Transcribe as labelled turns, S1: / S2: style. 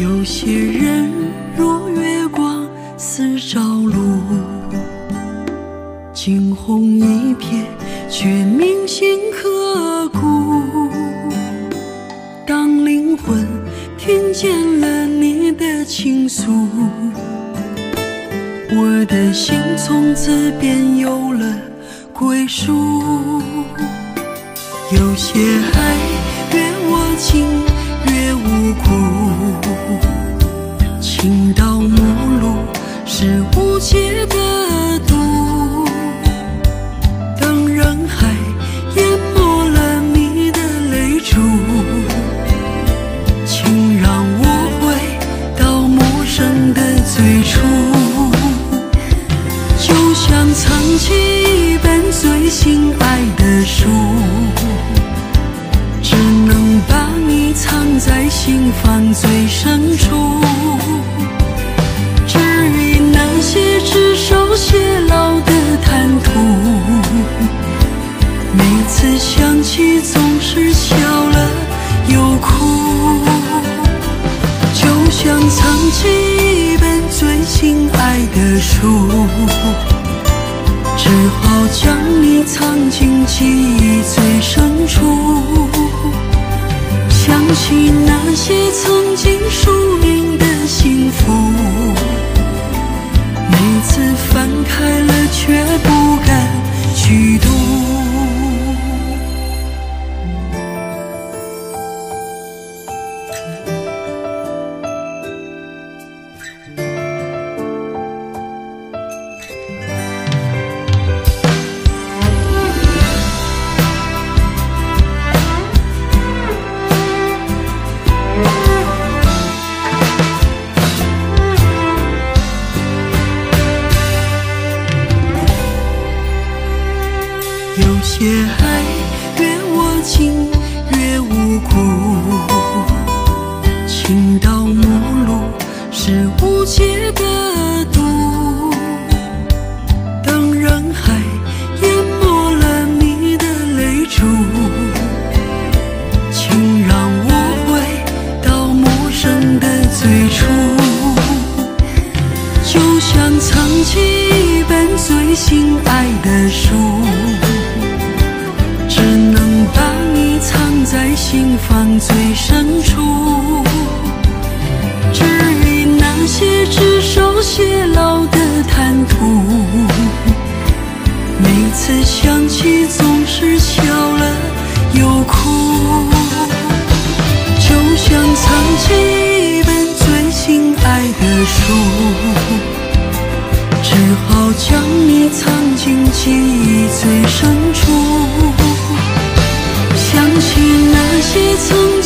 S1: 有些人若月光似朝露，惊鸿一瞥却铭心刻骨。当灵魂听见了你的倾诉，我的心从此便有了归属。有些爱越握紧越无辜。的书，只能把你藏在心房最深处。至于那些执手偕老的贪图，每次想起总是笑了又哭，就像藏起一本最心爱的书，只好将你藏进记忆最深处。想起那些曾经属于的幸福，每次翻开了却不敢去读。有些爱越握紧越无辜，情到陌路是无解的。心房最深处。至于那些执手偕老的谈吐，每次想起总是笑了又哭。就像藏起一本最心爱的书，只好将你藏进记忆最深处。想起那些曾